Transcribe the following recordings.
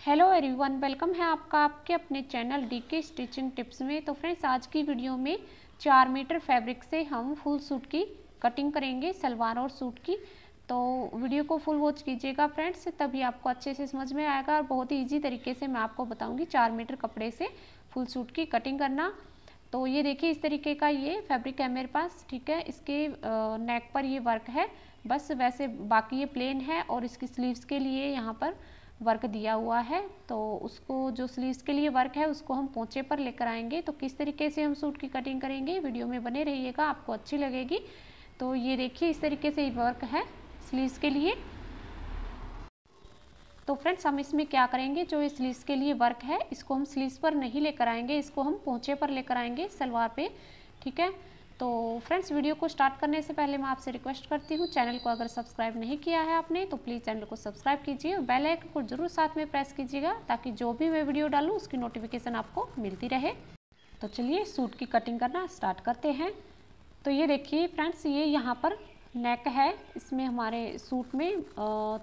Hello everyone welcome है आपका आपके अपने चैनल डीके स्टिचिंग टिप्स में। तो फ्रेंड्स आज की वीडियो में चार मीटर फैब्रिक से हम फुल सूट की कटिंग करेंगे, सलवार और सूट की। तो वीडियो को फुल वॉच कीजिएगा फ्रेंड्स तभी आपको अच्छे से समझ में आएगा और बहुत ही ईजी तरीके से मैं आपको बताऊँगी चार मीटर कपड़े से फुल सूट की कटिंग करना। तो ये देखिए इस तरीके का ये फैब्रिक है मेरे पास, ठीक है? इसके नेक पर ये वर्क है। बस वैसे बाकी ये प्लेन है और इसकी स्लीव्स के लिए यहाँ पर वर्क दिया हुआ है तो उसको जो स्लीव्स के लिए वर्क है, उसको हम पोंचे पर लेकर आएँगे। तो किस तरीके से हम सूट की कटिंग करेंगे, वीडियो में बने रहिएगा, आपको अच्छी लगेगी। तो ये देखिए, इस तरीके से वर्क है स्लीव्स के लिए। तो फ्रेंड्स हम इसमें क्या करेंगे, जो ये स्लीव्स के लिए वर्क है, इसको हम स्लीव्स पर नहीं लेकर आएँगे, इसको हम पोंचे पर लेकर आएँगे, सलवार पे, ठीक है? तो फ्रेंड्स, वीडियो को स्टार्ट करने से पहले मैं आपसे रिक्वेस्ट करती हूँ, चैनल को अगर सब्सक्राइब नहीं किया है आपने तो प्लीज़ चैनल को सब्सक्राइब कीजिए और बेल आइकन को ज़रूर साथ में प्रेस कीजिएगा ताकि जो भी मैं वीडियो डालूँ, उसकी नोटिफिकेशन आपको मिलती रहे। तो चलिए सूट की कटिंग करना स्टार्ट करते हैं। तो ये देखिए फ्रेंड्स, ये यहाँ पर नेक है। इसमें हमारे सूट में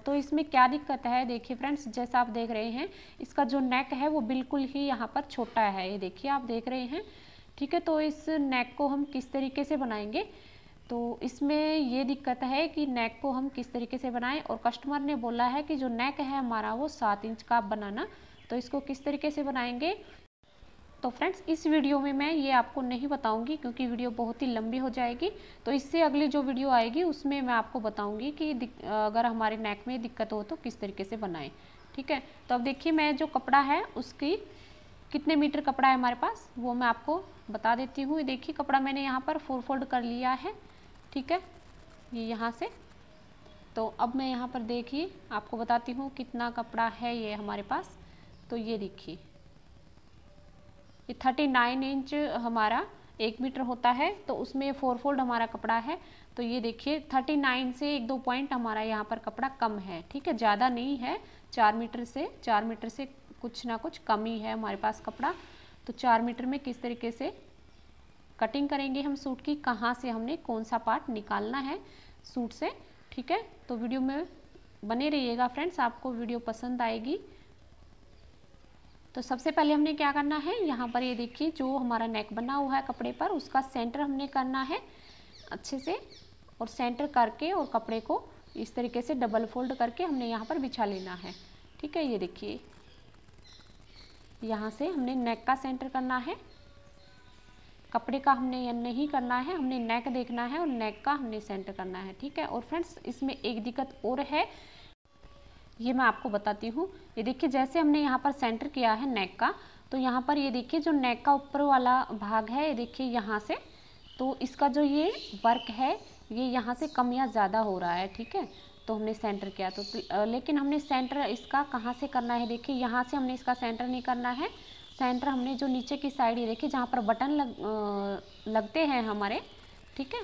तो इसमें क्या दिक्कत है? देखिए फ्रेंड्स, जैसा आप देख रहे हैं, इसका जो नेक है, वो बिल्कुल ही यहाँ पर छोटा है। ये देखिए, आप देख रहे हैं ठीक है तो इस नेक को हम किस तरीके से बनाएँगे? तो इसमें ये दिक्कत है कि नेक को हम किस तरीके से बनाएँ? और कस्टमर ने बोला है कि जो नेक है हमारा वो सात इंच का बनाना। तो इसको किस तरीके से बनाएँगे? तो फ्रेंड्स इस वीडियो में मैं ये आपको नहीं बताऊँगी क्योंकि वीडियो बहुत ही लंबी हो जाएगी। तो इससे अगली जो वीडियो आएगी, उसमें मैं आपको बताऊँगी कि अगर हमारे नेक में दिक्कत हो तो किस तरीके से बनाएँ। ठीक है? तो अब देखिए, मैं जो कपड़ा है, उसकी कितने मीटर कपड़ा है हमारे पास, वो मैं आपको बता देती हूँ। देखिए, कपड़ा मैंने यहाँ पर फोर फोल्ड कर लिया है, ठीक है? ये यहाँ से। तो अब मैं यहाँ पर देखिए, आपको बताती हूँ कितना कपड़ा है ये हमारे पास। तो ये देखिए, ये थर्टी नाइन इंच हमारा एक मीटर होता है तो उसमें फोर फोल्ड हमारा कपड़ा है। तो ये देखिए, थर्टी नाइन से एक दो पॉइंट हमारा यहाँ पर कपड़ा कम है, ठीक है? ज़्यादा नहीं है, चार मीटर से, चार मीटर से कुछ ना कुछ कमी है हमारे पास कपड़ा। तो चार मीटर में किस तरीके से कटिंग करेंगे हम सूट की, कहाँ से हमने कौन सा पार्ट निकालना है सूट से, ठीक है? तो वीडियो में बने रहिएगा फ्रेंड्स आपको वीडियो पसंद आएगी। तो सबसे पहले हमने क्या करना है, यहाँ पर ये देखिए, जो हमारा नेक बना हुआ है कपड़े पर, उसका सेंटर हमने करना है अच्छे से, और सेंटर करके और कपड़े को इस तरीके से डबल फोल्ड करके हमने यहाँ पर बिछा लेना है, ठीक है? ये देखिए। यहाँ से हमने नेक का सेंटर करना है। कपड़े का हमने यह नहीं करना है, हमने नेक देखना है और नेक का हमने सेंटर करना है, ठीक है? और फ्रेंड्स इसमें एक दिक्कत और है। ये मैं आपको बताती हूँ। ये देखिए, जैसे हमने यहाँ पर सेंटर किया है नेक का तो यहाँ पर ये देखिए, जो नेक का ऊपर वाला भाग है, ये देखिए यहाँ से। तो इसका जो ये वर्क है ये यहाँ से कम या ज़्यादा हो रहा है ठीक है? तो हमने सेंटर किया तो, तो लेकिन हमने सेंटर इसका कहाँ से करना है? देखिए यहाँ से हमने इसका सेंटर नहीं करना है। सेंटर हमने जो नीचे की साइड ये देखिए जहाँ पर बटन लग लगते हैं हमारे ठीक है?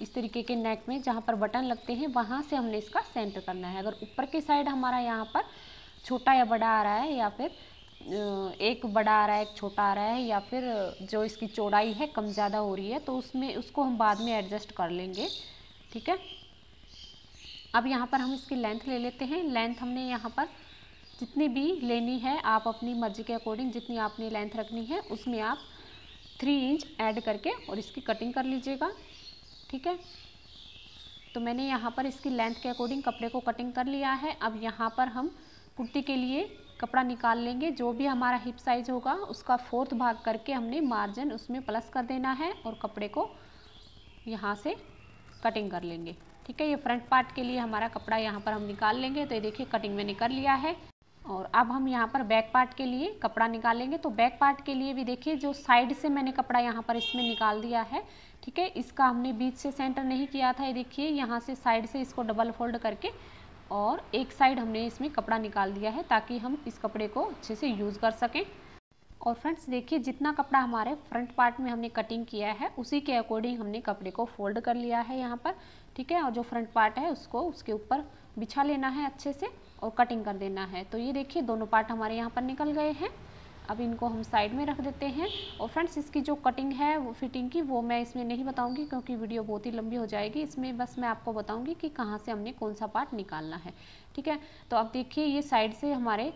इस तरीके के नेक में जहाँ पर बटन लगते हैं वहाँ से हमने इसका सेंटर करना है। अगर ऊपर की साइड हमारा यहाँ पर छोटा या बड़ा आ रहा है या फिर एक बड़ा आ रहा है, एक छोटा आ रहा है, या फिर जो इसकी चौड़ाई है कम ज़्यादा हो रही है तो उसमें, उसको हम बाद में एडजस्ट कर लेंगे, ठीक है? अब यहाँ पर हम इसकी लेंथ ले लेते हैं। लेंथ हमने यहाँ पर जितनी भी लेनी है, आप अपनी मर्ज़ी के अकॉर्डिंग जितनी आपने लेंथ रखनी है, उसमें आप थ्री इंच ऐड करके और इसकी कटिंग कर लीजिएगा, ठीक है? तो मैंने यहाँ पर इसकी लेंथ के अकॉर्डिंग कपड़े को कटिंग कर लिया है। अब यहाँ पर हम कुर्ती के लिए कपड़ा निकाल लेंगे, जो भी हमारा हिप साइज़ होगा, उसका फोर्थ भाग करके हमने मार्जिन उसमें प्लस कर देना है और कपड़े को यहाँ से कटिंग कर लेंगे। ठीक है, ये फ्रंट पार्ट के लिए हमारा कपड़ा यहाँ पर हम निकाल लेंगे। तो ये देखिए कटिंग मैंने कर लिया है। और अब हम यहाँ पर बैक पार्ट के लिए कपड़ा निकालेंगे। तो बैक पार्ट के लिए भी देखिए, जो साइड से मैंने कपड़ा यहाँ पर इसमें निकाल दिया है, ठीक है, इसका हमने बीच से सेंटर नहीं किया था। ये देखिए, यहाँ से साइड से इसको डबल फोल्ड करके और एक साइड हमने इसमें कपड़ा निकाल दिया है ताकि हम इस कपड़े को अच्छे से यूज़ कर सकें। और फ्रेंड्स, देखिए जितना कपड़ा हमारे फ्रंट पार्ट में हमने कटिंग किया है, उसी के अकॉर्डिंग हमने कपड़े को फोल्ड कर लिया है यहाँ पर, ठीक है? और जो फ्रंट पार्ट है उसको, उसके ऊपर बिछा लेना है अच्छे से और कटिंग कर देना है। तो ये देखिए, दोनों पार्ट हमारे यहाँ पर निकल गए हैं। अब इनको हम साइड में रख देते हैं और फ्रेंड्स, इसकी जो कटिंग है, वो फिटिंग की, वो मैं इसमें नहीं बताऊँगी क्योंकि वीडियो बहुत ही लंबी हो जाएगी। इसमें बस मैं आपको बताऊँगी कि कहाँ से हमने कौन सा पार्ट निकालना है, ठीक है? तो अब देखिए, ये साइड से हमारे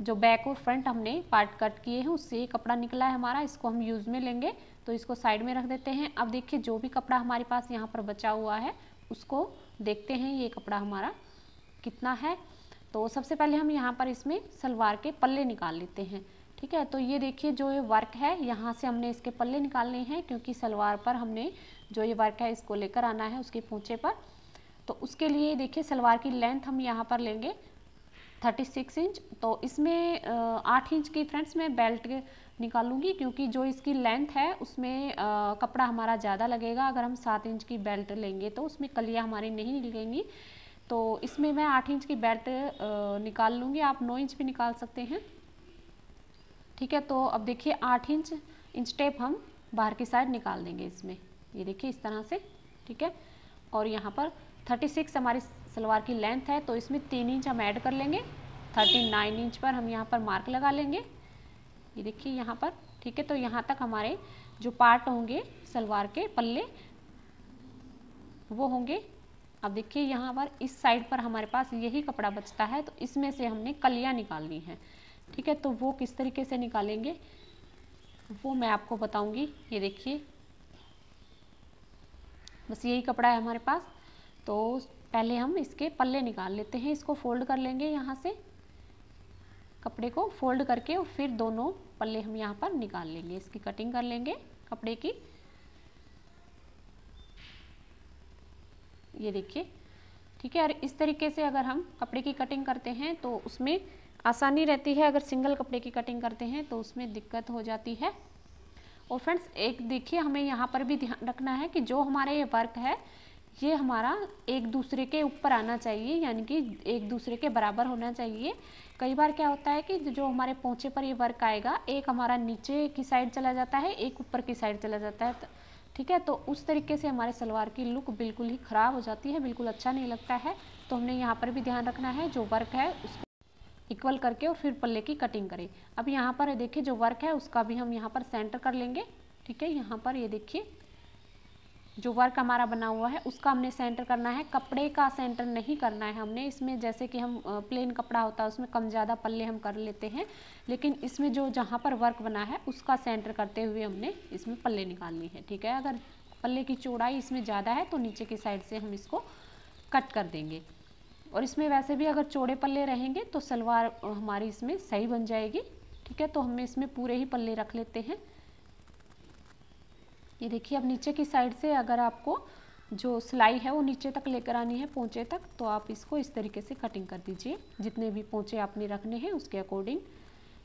जो बैक और फ्रंट हमने पार्ट कट किए हैं, उससे कपड़ा निकला है हमारा। इसको हम यूज़ में लेंगे तो इसको साइड में रख देते हैं। अब देखिए, जो भी कपड़ा हमारे पास यहाँ पर बचा हुआ है, उसको देखते हैं ये कपड़ा हमारा कितना है। तो सबसे पहले हम यहाँ पर इसमें सलवार के पल्ले निकाल लेते हैं। ठीक है? तो ये देखिए जो ये वर्क है यहाँ से हमने इसके पल्ले निकालने हैं क्योंकि सलवार पर हमने जो ये वर्क है इसको लेकर आना है उसके पूछे पर। तो उसके लिए देखिए सलवार की लेंथ हम यहाँ पर लेंगे 36 इंच। तो इसमें आठ इंच की फ्रेंड्स मैं बेल्ट निकालूँगी क्योंकि जो इसकी लेंथ है उसमें आ, कपड़ा हमारा ज़्यादा लगेगा। अगर हम सात इंच की बेल्ट लेंगे तो उसमें कलियाँ हमारी नहीं निकलेंगी। तो इसमें मैं आठ इंच की बेल्ट निकाल लूँगी। आप नौ इंच भी निकाल सकते हैं। ठीक है? तो अब देखिए आठ इंच इंच टेप हम बाहर की साइड निकाल देंगे इसमें। ये देखिए इस तरह से, ठीक है? और यहाँ पर 36 हमारी सलवार की लेंथ है तो इसमें तीन इंच हम ऐड कर लेंगे। 39 इंच पर हम यहाँ पर मार्क लगा लेंगे। ये देखिए यहाँ पर, ठीक है? तो यहाँ तक हमारे जो पार्ट होंगे सलवार के पल्ले, वो होंगे। अब देखिए यहाँ पर इस साइड पर हमारे पास यही कपड़ा बचता है तो इसमें से हमने कलियाँ निकालनी है। ठीक है तो वो किस तरीके से निकालेंगे, वो मैं आपको बताऊँगी। ये देखिए, बस यही कपड़ा है हमारे पास। तो पहले हम इसके पल्ले निकाल लेते हैं, इसको फोल्ड कर लेंगे यहाँ से। कपड़े को फोल्ड करके और फिर दोनों पल्ले हम यहाँ पर निकाल लेंगे। इसकी कटिंग कर लेंगे कपड़े की। ये देखिए, ठीक है, और इस तरीके से अगर हम कपड़े की कटिंग करते हैं तो उसमें आसानी रहती है अगर सिंगल कपड़े की कटिंग करते हैं तो उसमें दिक्कत हो जाती है। और फ्रेंड्स, एक देखिए हमें यहाँ पर भी ध्यान रखना है कि जो हमारे ये वर्क है, ये हमारा एक दूसरे के ऊपर आना चाहिए, यानी कि एक दूसरे के बराबर होना चाहिए। कई बार क्या होता है कि जो हमारे पोंचे पर ये वर्क आएगा, एक हमारा नीचे की साइड चला जाता है, एक ऊपर की साइड चला जाता है, ठीक है? तो उस तरीके से हमारे सलवार की लुक बिल्कुल ही ख़राब हो जाती है, बिल्कुल अच्छा नहीं लगता है। तो हमने यहाँ पर भी ध्यान रखना है, जो वर्क है, उसको इक्वल करके और फिर पल्ले की कटिंग करें। अब यहाँ पर देखिए जो वर्क है, उसका भी हम यहाँ पर सेंटर कर लेंगे। ठीक है, यहाँ पर ये देखिए, जो वर्क हमारा बना हुआ है, उसका हमने सेंटर करना है। कपड़े का सेंटर नहीं करना है हमने। इसमें जैसे कि हम प्लेन कपड़ा होता है, उसमें कम ज़्यादा पल्ले हम कर लेते हैं। लेकिन इसमें जो जहाँ पर वर्क बना है, उसका सेंटर करते हुए हमने इसमें पल्ले निकालनी है। ठीक है, अगर पल्ले की चौड़ाई इसमें ज़्यादा है तो नीचे की साइड से हम इसको कट कर देंगे। और इसमें वैसे भी अगर चौड़े पल्ले रहेंगे तो सलवार हमारी इसमें सही बन जाएगी। ठीक है तो हमें इसमें पूरे ही पल्ले रख लेते हैं। ये देखिए, अब नीचे की साइड से अगर आपको जो सिलाई है वो नीचे तक लेकर आनी है पोंचे तक तो आप इसको इस तरीके से कटिंग कर दीजिए। जितने भी पोंचे आपने रखने हैं, उसके अकॉर्डिंग।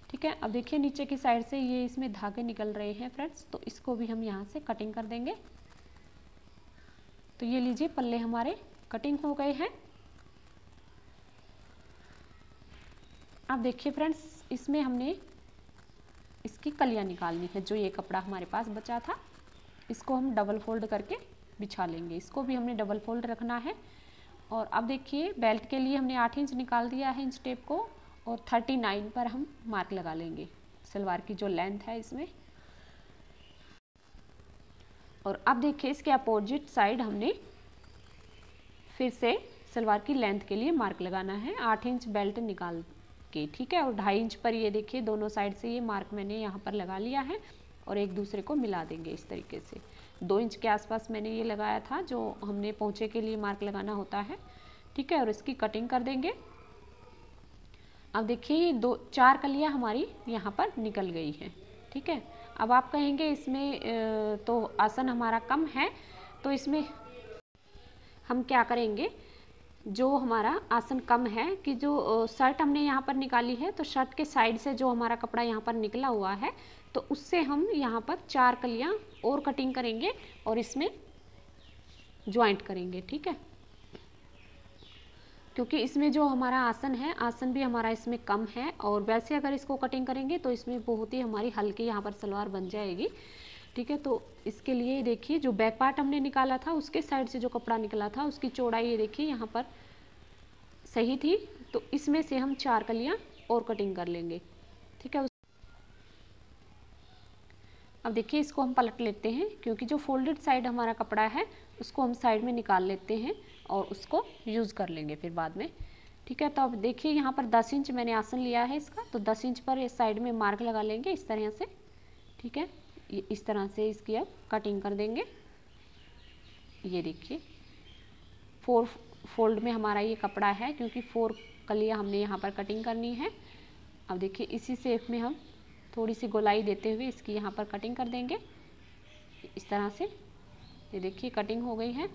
ठीक है, अब देखिए, नीचे की साइड से ये इसमें धागे निकल रहे हैं, फ्रेंड्स तो इसको भी हम यहाँ से कटिंग कर देंगे। तो ये लीजिए, पल्ले हमारे कटिंग हो गए हैं। अब देखिए फ्रेंड्स इसमें हमने इसकी कलियाँ निकालनी है, जो ये कपड़ा हमारे पास बचा था। इसको हम डबल फोल्ड करके बिछा लेंगे। इसको भी हमने डबल फोल्ड रखना है। और अब देखिए बेल्ट के लिए हमने आठ इंच निकाल दिया है इंच टेप को और थर्टी नाइन पर हम मार्क लगा लेंगे। सलवार की जो लेंथ है इसमें। और अब देखिए, इसके अपोजिट साइड हमने फिर से सलवार की लेंथ के लिए मार्क लगाना है। आठ इंच बेल्ट निकाल के, ठीक है? और ढाई इंच पर ये देखिए, दोनों साइड से ये मार्क मैंने यहाँ पर लगा लिया है और एक दूसरे को मिला देंगे इस तरीके से। दो इंच के आसपास मैंने ये लगाया था, जो हमने पोंछे के लिए मार्क लगाना होता है, ठीक है? और इसकी कटिंग कर देंगे। अब देखिए, ये दो, चार कलियाँ हमारी यहाँ पर निकल गई हैं, ठीक है? अब आप कहेंगे, इसमें तो आसन हमारा कम है तो इसमें हम क्या करेंगे? जो हमारा आसन कम है कि जो शर्ट हमने यहाँ पर निकाली है तो शर्ट के साइड से जो हमारा कपड़ा यहाँ पर निकला हुआ है तो उससे हम यहाँ पर चार कलियाँ और कटिंग करेंगे और इसमें ज्वाइंट करेंगे, ठीक है? क्योंकि इसमें जो हमारा आसन है, आसन भी हमारा इसमें कम है और वैसे अगर इसको कटिंग करेंगे तो इसमें बहुत ही हमारी हल्की यहाँ पर सलवार बन जाएगी। ठीक है? तो इसके लिए देखिए, जो बैक पार्ट हमने निकाला था, उसके साइड से जो कपड़ा निकला था, उसकी चौड़ाई ये देखिए, यहाँ पर सही थी। तो इसमें से हम चार कलियाँ और कटिंग कर लेंगे। ठीक है? अब देखिए, इसको हम पलट लेते हैं, क्योंकि जो फोल्डेड साइड हमारा कपड़ा है, उसको हम साइड में निकाल लेते हैं और उसको यूज़ कर लेंगे फिर बाद में। ठीक है? तो अब देखिए, यहाँ पर दस इंच मैंने आसन लिया है इसका तो दस इंच पर इस साइड में मार्क लगा लेंगे, इस तरह से। ठीक है? इस तरह से इसकी अब कटिंग कर देंगे। ये देखिए फोर फोल्ड में हमारा ये कपड़ा है, क्योंकि फोर कलियाँ हमने यहाँ पर कटिंग करनी है। अब देखिए, इसी सेप में हम थोड़ी सी गोलाई देते हुए इसकी यहाँ पर कटिंग कर देंगे। इस तरह से, ये देखिए कटिंग हो गई है।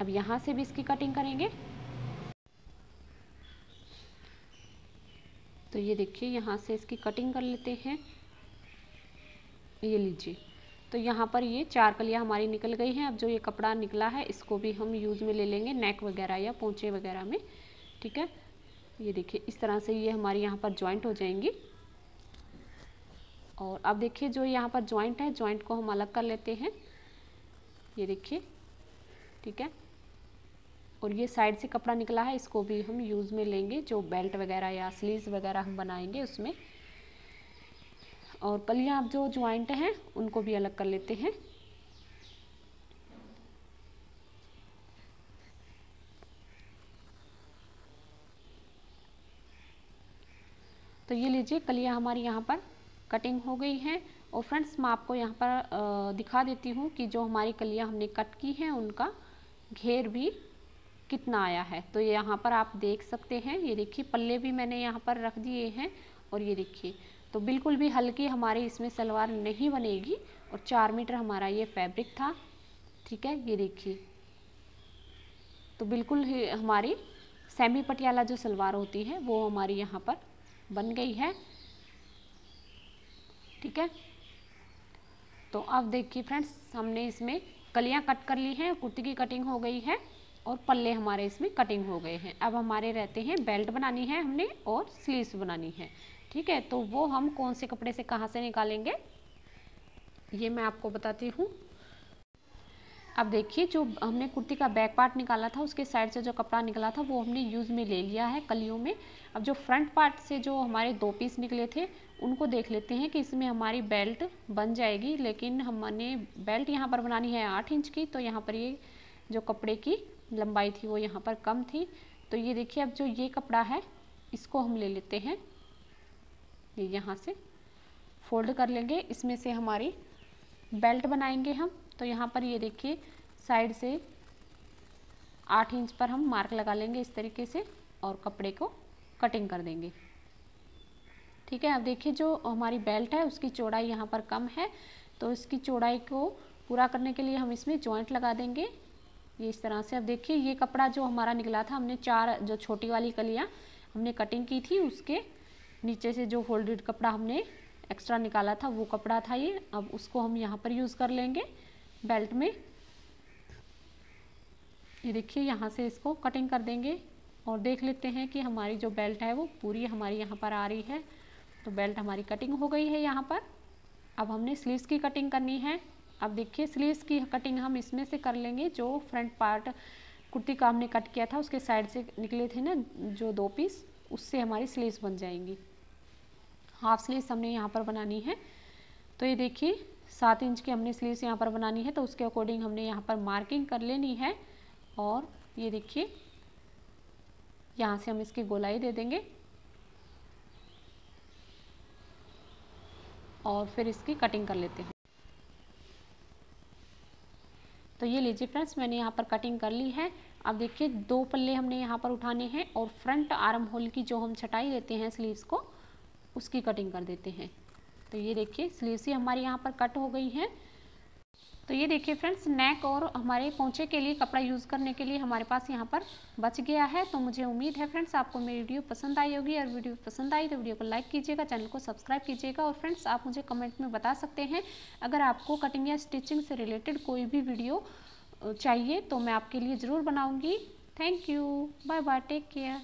अब यहाँ से भी इसकी कटिंग करेंगे। तो ये देखिए, यहाँ से इसकी कटिंग कर लेते हैं। ये लीजिए। तो यहाँ पर ये चार कलियाँ हमारी निकल गई हैं। अब जो ये कपड़ा निकला है, इसको भी हम यूज़ में ले लेंगे नेक वगैरह या पोंचे वगैरह में। ठीक है? ये देखिए, इस तरह से ये हमारी यहाँ पर जॉइंट हो जाएँगी। और अब देखिए, जो यहाँ पर जॉइंट है जॉइंट को हम अलग कर लेते हैं। ये देखिए। ठीक है? और ये साइड से कपड़ा निकला है, इसको भी हम यूज़ में लेंगे, जो बेल्ट वगैरह या स्लीव्स वगैरह हम बनाएँगे उसमें। और पलियाँ अब जो ज्वाइंट हैं, उनको भी अलग कर लेते हैं। तो ये लीजिए कलियाँ हमारी यहाँ पर कटिंग हो गई हैं। और फ्रेंड्स मैं आपको यहाँ पर दिखा देती हूँ कि जो हमारी कलियाँ हमने कट की हैं, उनका घेर भी कितना आया है? तो ये यहाँ पर आप देख सकते हैं। ये देखिए, पल्ले भी मैंने यहाँ पर रख दिए हैं और ये देखिए तो बिल्कुल भी हल्की हमारी इसमें सलवार नहीं बनेगी और चार मीटर हमारा ये फैब्रिक था। ठीक है, ये देखिए तो बिल्कुल ही हमारी सेमी पटियाला जो सलवार होती है, वो हमारी यहाँ पर बन गई है। ठीक है तो अब देखिए फ्रेंड्स, हमने इसमें कलियाँ कट कर ली हैं, कुर्ती की कटिंग हो गई है। और पल्ले हमारे इसमें कटिंग हो गए हैं। अब हमारे रहते हैं बेल्ट बनानी है हमने और स्लीव्स बनानी है। ठीक है तो वो हम कौन से कपड़े से कहाँ से निकालेंगे? ये मैं आपको बताती हूँ। अब देखिए, जो हमने कुर्ती का बैक पार्ट निकाला था, उसके साइड से जो कपड़ा निकला था, वो हमने यूज़ में ले लिया है कलियों में। अब जो फ्रंट पार्ट से जो हमारे दो पीस निकले थे, उनको देख लेते हैं कि इसमें हमारी बेल्ट बन जाएगी। लेकिन हमने बेल्ट यहाँ पर बनानी है आठ इंच की तो यहाँ पर ये जो कपड़े की लंबाई थी, वो यहाँ पर कम थी। तो ये देखिए, अब जो ये कपड़ा है, इसको हम ले लेते हैं। ये यहाँ से फोल्ड कर लेंगे। इसमें से हमारी बेल्ट बनाएँगे हम। तो यहाँ पर ये देखिए, साइड से आठ इंच पर हम मार्क लगा लेंगे इस तरीके से और कपड़े को कटिंग कर देंगे। ठीक है, अब देखिए जो हमारी बेल्ट है, उसकी चौड़ाई यहाँ पर कम है। तो इसकी चौड़ाई को पूरा करने के लिए हम इसमें जॉइंट लगा देंगे। ये इस तरह से। अब देखिए, ये कपड़ा जो हमारा निकला था, हमने चार जो छोटी वाली कलियाँ हमने कटिंग की थी, उसके नीचे से जो फोल्डेड कपड़ा हमने एक्स्ट्रा निकाला था, वो कपड़ा था ये। अब उसको हम यहाँ पर यूज़ कर लेंगे बेल्ट में। ये देखिए, यहाँ से इसको कटिंग कर देंगे और देख लेते हैं कि हमारी जो बेल्ट है वो पूरी हमारी यहाँ पर आ रही है। तो बेल्ट हमारी कटिंग हो गई है यहाँ पर। अब हमने स्लीव्स की कटिंग करनी है। अब देखिए स्लीव्स की कटिंग हम इसमें से कर लेंगे। जो फ्रंट पार्ट कुर्ती का हमने कट किया था, उसके साइड से निकले थे ना जो दो पीस उससे हमारी स्लीव्स बन जाएँगी। हाफ़ स्लीव्स हमने यहाँ पर बनानी है। तो ये देखिए, सात इंच की हमने स्लीव्स यहाँ पर बनानी है तो उसके अकॉर्डिंग हमने यहाँ पर मार्किंग कर लेनी है। और ये देखिए, यहाँ से हम इसकी गोलाई दे देंगे। और फिर इसकी कटिंग कर लेते हैं। तो ये लीजिए फ्रेंड्स, मैंने यहाँ पर कटिंग कर ली है। अब देखिए, दो पल्ले हमने यहाँ पर उठाने हैं और फ्रंट आर्म होल की जो हम छटाई देते हैं स्लीव्स को, उसकी कटिंग कर देते हैं। तो ये देखिए स्लीव्स ही हमारी यहाँ पर कट हो गई हैं। तो ये देखिए फ्रेंड्स नेक और हमारे पोंचे के लिए, कपड़ा यूज़ करने के लिए हमारे पास यहाँ पर बच गया है। तो मुझे उम्मीद है फ्रेंड्स आपको मेरी वीडियो पसंद आई होगी। और वीडियो पसंद आई तो वीडियो को लाइक कीजिएगा चैनल को सब्सक्राइब कीजिएगा और फ्रेंड्स आप मुझे कमेंट में बता सकते हैं। अगर आपको कटिंग या स्टिचिंग से रिलेटेड कोई भी वीडियो चाहिए तो मैं आपके लिए ज़रूर बनाऊँगी। Thank you bye bye take care